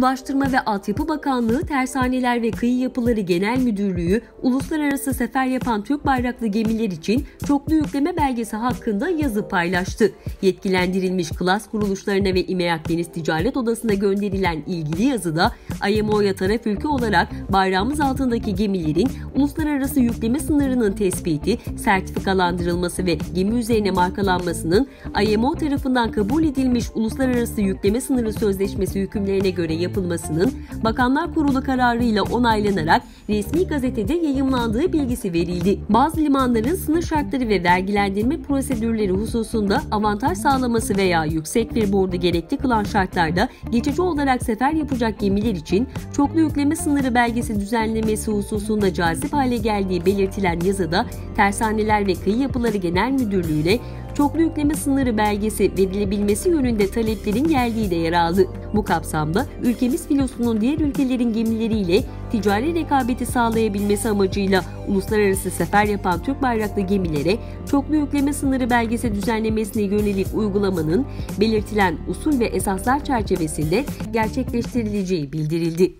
Ulaştırma ve Altyapı Bakanlığı, Tersaneler ve Kıyı Yapıları Genel Müdürlüğü, uluslararası sefer yapan Türk bayraklı gemiler için çoklu yükleme belgesi hakkında yazı paylaştı. Yetkilendirilmiş klas kuruluşlarına ve İMEAK Deniz Ticaret Odası'na gönderilen ilgili yazıda IMO'ya taraf ülke olarak bayrağımız altındaki gemilerin uluslararası yükleme sınırının tespiti, sertifikalandırılması ve gemi üzerine markalanmasının IMO tarafından kabul edilmiş uluslararası yükleme sınırı sözleşmesi hükümlerine göre yapılmasının Bakanlar Kurulu kararıyla onaylanarak resmi gazetede yayımlandığı bilgisi verildi. Bazı limanların sınır şartları ve vergilendirme prosedürleri hususunda avantaj sağlaması veya yüksek bir bordu gerekli kılan şartlarda geçici olarak sefer yapacak gemiler için çoklu yükleme sınırı belgesi düzenlemesi hususunda cazip hale geldiği belirtilen yazıda Tersaneler ve Kıyı Yapıları Genel Müdürlüğü'ne çoklu yükleme sınırı belgesi verilebilmesi yönünde taleplerin geldiği de yer aldı. Bu kapsamda ülkemiz filosunun diğer ülkelerin gemileriyle ticari rekabeti sağlayabilmesi amacıyla uluslararası sefer yapan Türk bayraklı gemilere çoklu yükleme sınırı belgesi düzenlemesine yönelik uygulamanın belirtilen usul ve esaslar çerçevesinde gerçekleştirileceği bildirildi.